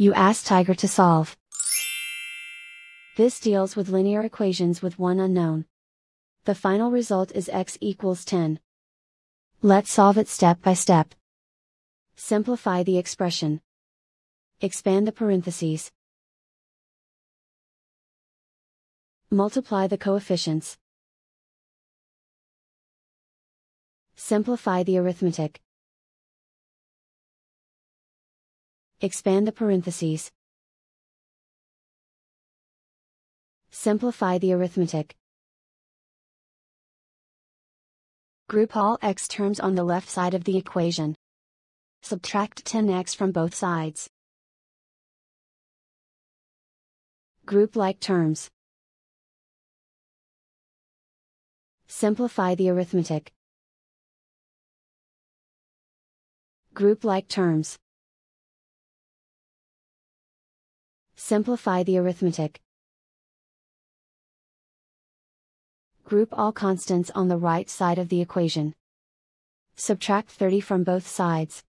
You ask Tiger to solve. This deals with linear equations with one unknown. The final result is x equals 10. Let's solve it step by step. Simplify the expression. Expand the parentheses. Multiply the coefficients. Simplify the arithmetic. Expand the parentheses. Simplify the arithmetic. Group all x terms on the left side of the equation. Subtract 10x from both sides. Group like terms. Simplify the arithmetic. Group like terms. Simplify the arithmetic. Group all constants on the right side of the equation. Subtract 30 from both sides.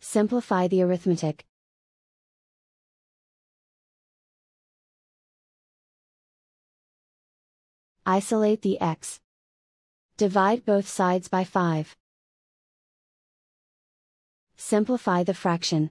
Simplify the arithmetic. Isolate the x. Divide both sides by 5. Simplify the fraction.